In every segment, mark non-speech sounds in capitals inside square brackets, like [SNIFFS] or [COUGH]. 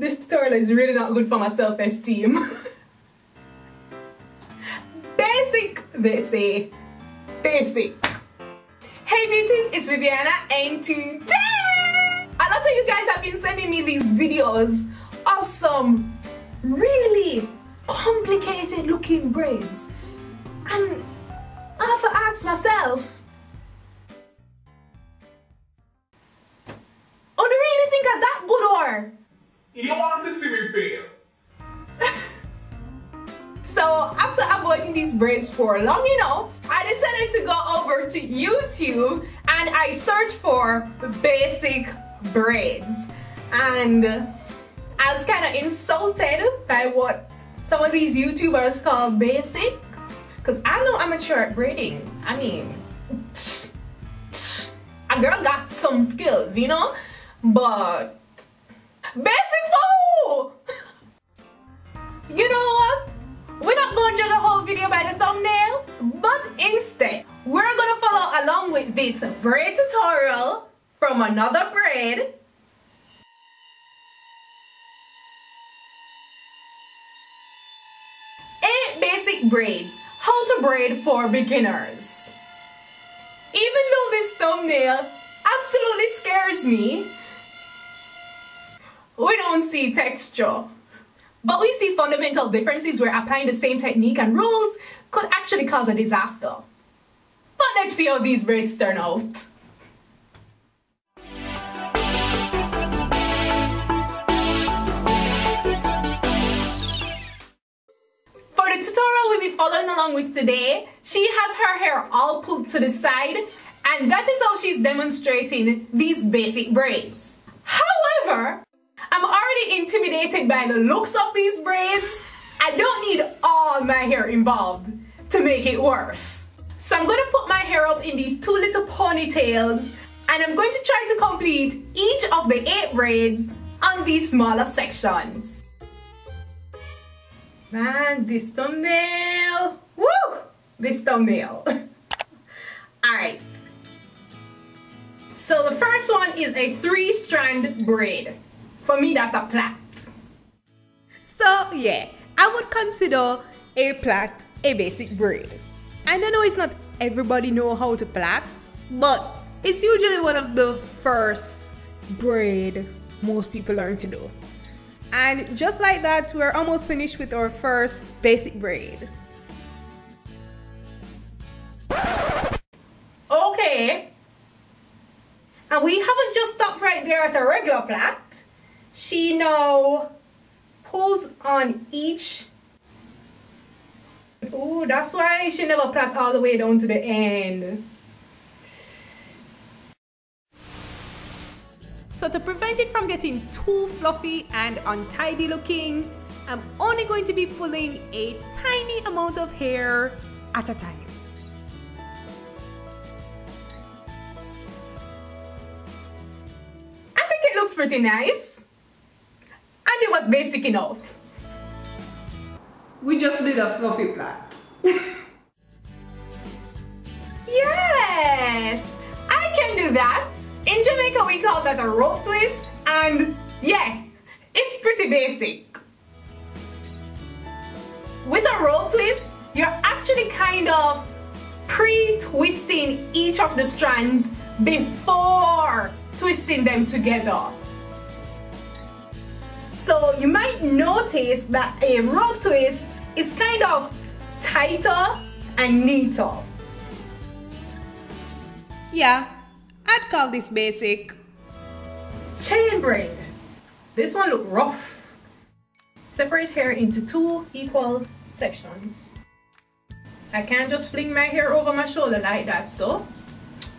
this tutorial is really not good for my self-esteem. basic, they say. Basic. Hey beauties, it's Vivianna and today a lot of you guys have been sending me these videos of some really complicated looking braids and I have to ask myself Oh, do really think I'm that good or? You want to see me fail? [LAUGHS] So after avoiding these braids for long enough, I decided to go over to YouTube and I searched for basic braids. And I was kind of insulted by what some of these YouTubers call basic. Because I'm no amateur at braiding. I mean, [SNIFFS] a girl got some skills, you know? But basic! You know what? We're not going to judge the whole video by the thumbnail, but instead, we're gonna follow along with this braid tutorial from another braid. Eight basic braids, how to braid for beginners. Even though this thumbnail absolutely scares me, we don't see texture. But we see fundamental differences where applying the same technique and rules could actually cause a disaster. But let's see how these braids turn out. For the tutorial we'll be following along with today, she has her hair all pulled to the side and that is how she's demonstrating these basic braids. However, I'm already intimidated by the looks of these braids. I don't need all my hair involved to make it worse. So I'm gonna put my hair up in these two little ponytails and I'm going to try to complete each of the eight braids on these smaller sections. Man, this thumbnail, woo! This thumbnail. [LAUGHS] Alright. So the first one is a three strand braid. For me, that's a plait. So yeah, I would consider a plait a basic braid. And I know it's not everybody know how to plait, but it's usually one of the first braid most people learn to do. And just like that, we're almost finished with our first basic braid. Okay. And we haven't just stopped right there at a regular plait she now pulls on each. Oh that's why she never plait all the way down to the end. So to prevent it from getting too fluffy and untidy looking I'm only going to be pulling a tiny amount of hair at a time. I think it looks pretty nice it was basic enough. We just did a fluffy plait. [LAUGHS] yes, I can do that. In Jamaica we call that a rope twist and yeah, it's pretty basic. With a rope twist, you're actually kind of pre-twisting each of the strands before twisting them together. So you might notice that a rope twist is kind of tighter and neater. Yeah, I'd call this basic. Chain braid. This one look rough. Separate hair into two equal sections. I can't just fling my hair over my shoulder like that, so.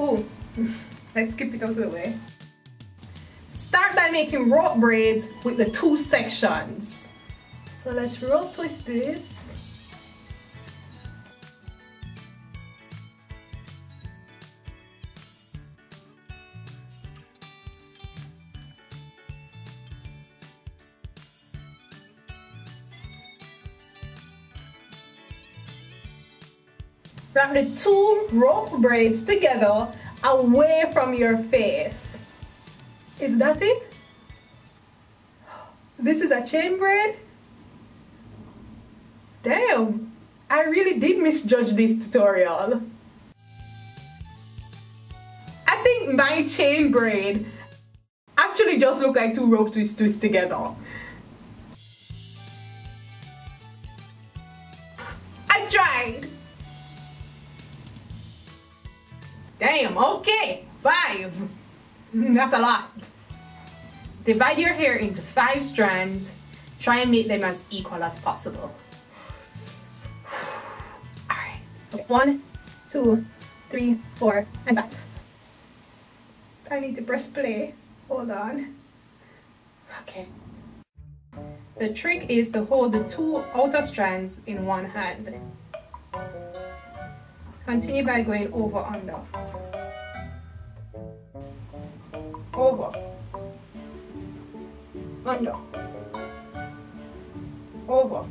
Ooh, [LAUGHS] let's keep it out of the way. Start by making rope braids with the two sections. So let's rope twist this. Wrap the two rope braids together away from your face. Is that it? This is a chain braid? Damn, I really did misjudge this tutorial. I think my chain braid actually just look like two rope twists twisted together. I tried. Damn, okay, five. [LAUGHS] That's a lot. Divide your hair into five strands. Try and make them as equal as possible. Alright, okay. one, two, three, four, and five. I need to press play. Hold on. Okay. The trick is to hold the two outer strands in one hand. Continue by going over under. Over. Under. Over.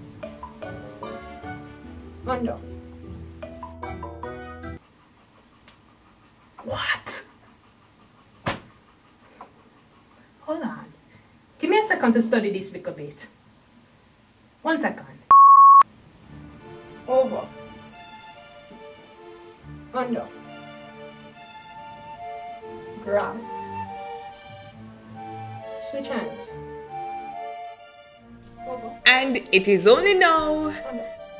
Under. What? Hold on. Give me a second to study this little bit. One second. Over. Under. Grab. It is only now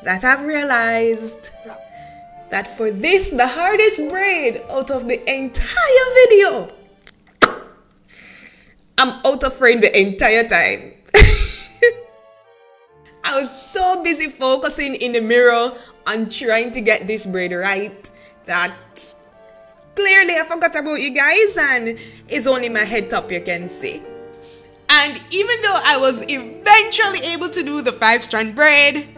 that I've realized that for this, the hardest braid out of the entire video, I'm out of frame the entire time. [LAUGHS] I was so busy focusing in the mirror on trying to get this braid right that clearly I forgot about you guys and it's only my head top you can see. And even though I was eventually able to do the five strand braid,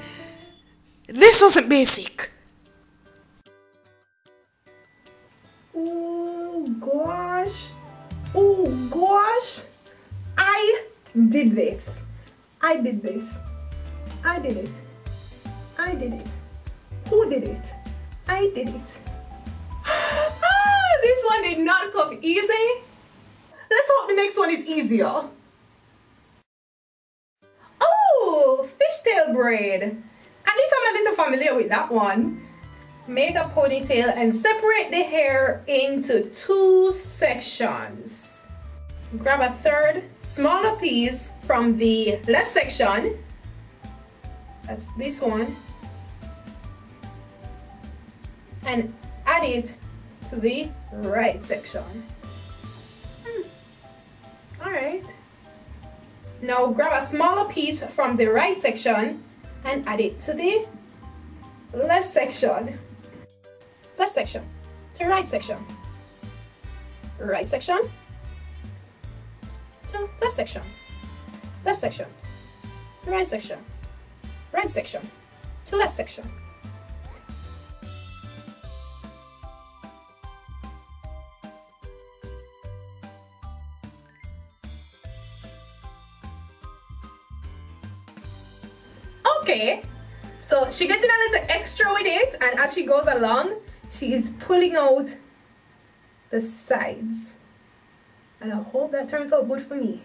this wasn't basic. Oh gosh. Oh gosh. I did this. I did this. I did it. I did it. Who did it? I did it. [GASPS] Ah, this one did not come easy. Let's hope the next one is easier. Braid. At least I'm a little familiar with that one. Make a ponytail and separate the hair into two sections. Grab a third smaller piece from the left section. That's this one. And add it to the right section. Hmm. Alright. Now grab a smaller piece from the right section and add it to the left section. Left section to right section. Right section to left section. Left section to right section. Right section to left section. Okay, so she gets in a little extra with it, and as she goes along, she is pulling out the sides. And I hope that turns out good for me.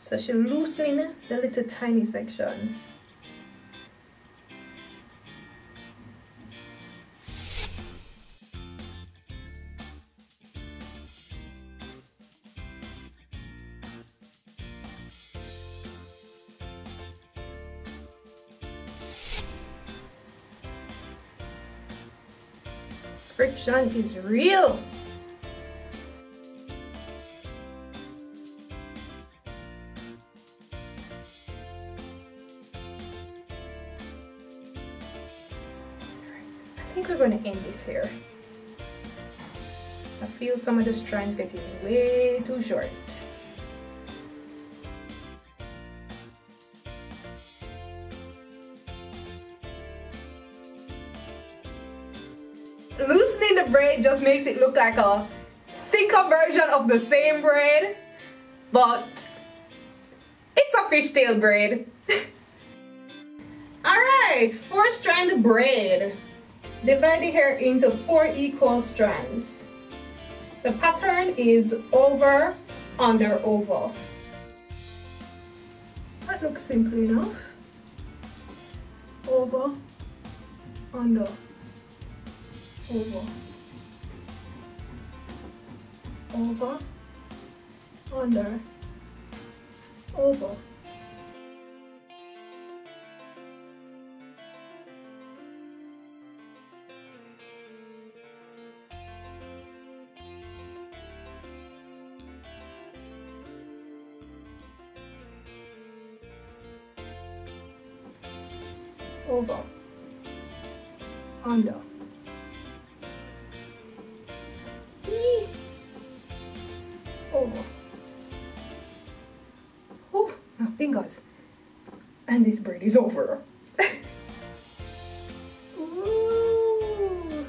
So she's loosening the little tiny sections. Friction is real. I think we're going to end this here. I feel some of the strands getting way too short. Loosening the braid just makes it look like a thicker version of the same braid, but it's a fishtail braid. [LAUGHS] Alright, four strand braid. Divide the hair into four equal strands. The pattern is over, under, over. That looks simple enough. Over, under, over, over, under, over. over, under. And this braid is over. [LAUGHS] Ooh.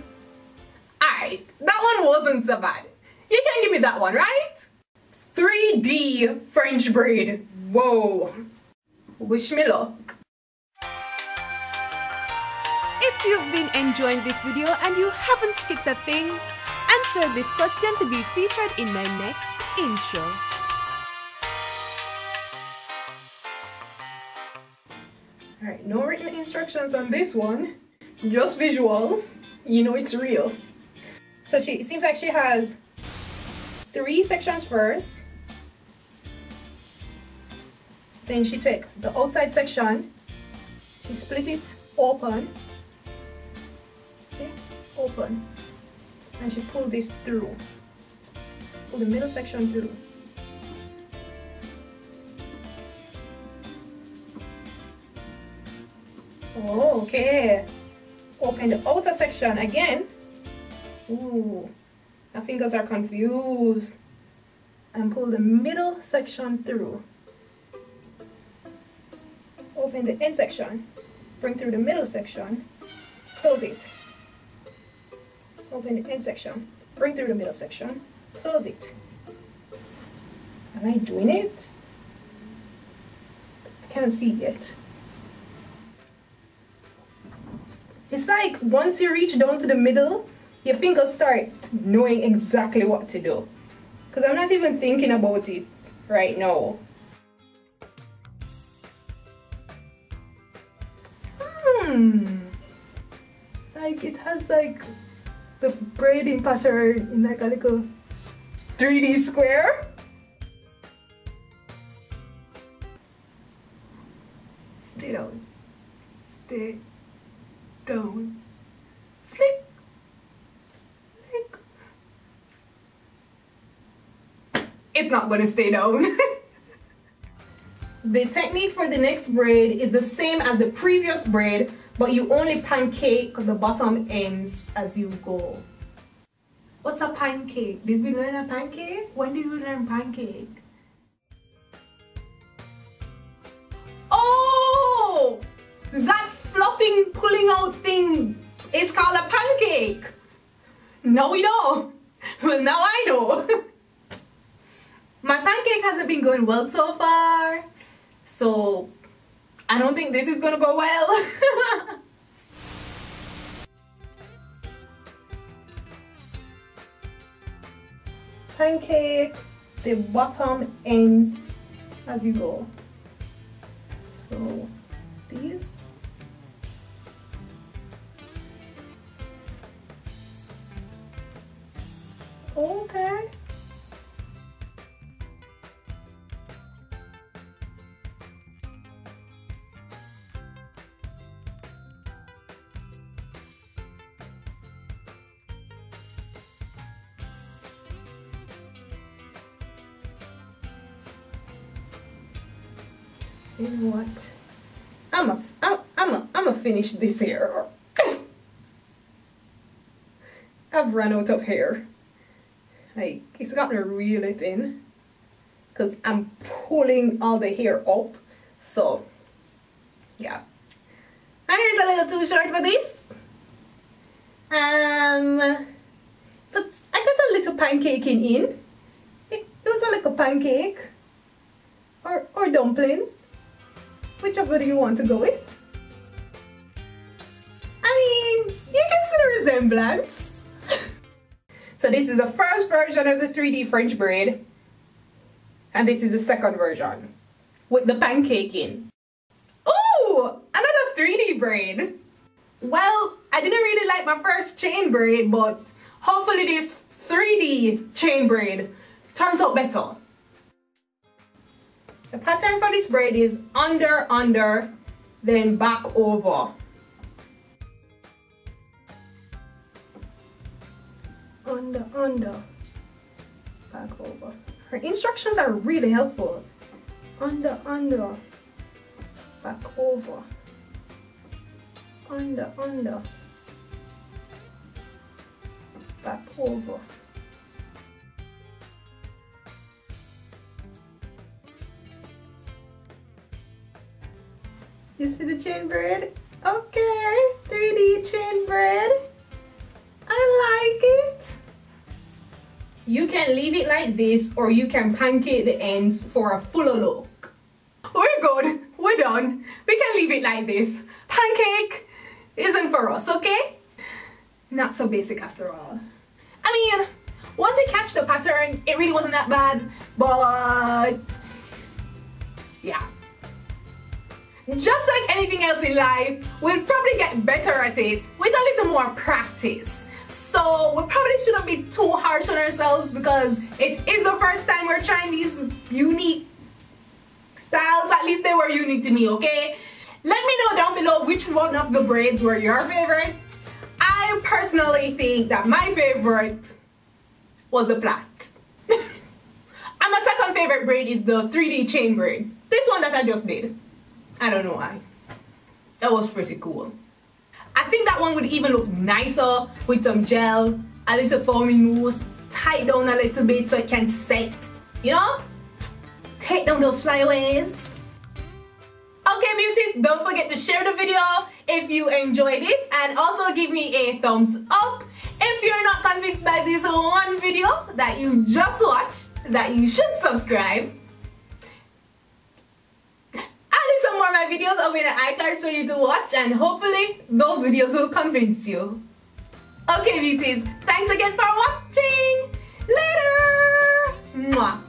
Alright, that one wasn't so bad. You can give me that one, right? 3D French braid. Whoa. Wish me luck. If you've been enjoying this video and you haven't skipped a thing, answer this question to be featured in my next intro. Alright, no written instructions on this one. Just visual. You know it's real. So she seems like she has three sections first. Then she take the outside section, she split it open. See? Open. And she pull this through. Pull the middle section through. Oh, okay. Open the outer section again. Ooh, my fingers are confused. And pull the middle section through. Open the end section. Bring through the middle section. Close it. Open the end section. Bring through the middle section. Close it. Am I doing it? I can't see yet. It's like once you reach down to the middle, your fingers start knowing exactly what to do. Because I'm not even thinking about it right now. Hmm. Like it has like the braiding pattern in like a little 3D square. Stay down. Stay down. Flick. Flick. It's not gonna stay down. [LAUGHS] the technique for the next braid is the same as the previous braid, but you only pancake the bottom ends as you go. What's a pancake? Did we learn a pancake? When did we learn pancake? Oh! That fluffing, pulling out thing is called a pancake. Now we don't. [LAUGHS] Well, now I know. [LAUGHS] My pancake hasn't been going well so far. So, I don't think this is gonna go well. [LAUGHS] pancake the bottom ends as you go. So, these Okay. You know what? I'm a, I'm, I'm a, I'm a finish this hair. [COUGHS] I've run out of hair. Like, it's gotten really thin. Because I'm pulling all the hair up. So, yeah. My hair is a little too short for this. Um, but I got a little pancaking in. It, it was a little pancake. Or, or dumpling. Whichever you want to go with. I mean, you can see the resemblance. So this is the first version of the 3D French braid. And this is the second version. with the pancaking. Ooh, another 3D braid. Well, I didn't really like my first chain braid, but hopefully this 3D chain braid turns out better. The pattern for this braid is under, under, then back over. Under, under, back over. Her instructions are really helpful. Under, under, back over. Under, under, back over. You see the chain braid? Okay, 3D chain braid. I like it. You can leave it like this or you can pancake the ends for a fuller look. We're good, we're done. We can leave it like this. Pancake isn't for us, okay? Not so basic after all. I mean, once you catch the pattern, it really wasn't that bad, but yeah. Just like anything else in life, we'll probably get better at it with a little more practice. So we probably shouldn't be too harsh on ourselves because it is the first time we're trying these unique styles. At least they were unique to me, okay? Let me know down below which one of the braids were your favorite. I personally think that my favorite was the plait. [LAUGHS] and my second favorite braid is the 3D chain braid. This one that I just did. I don't know why. That was pretty cool. I think that one would even look nicer with some gel, a little foaming mousse, tie down a little bit so it can set, you know? Take down those flyaways. Okay beauties, don't forget to share the video if you enjoyed it and also give me a thumbs up if you're not convinced by this one video that you just watched that you should subscribe videos are in an iCard for you to watch and hopefully those videos will convince you. Okay beauties, thanks again for watching! Later! Mwah!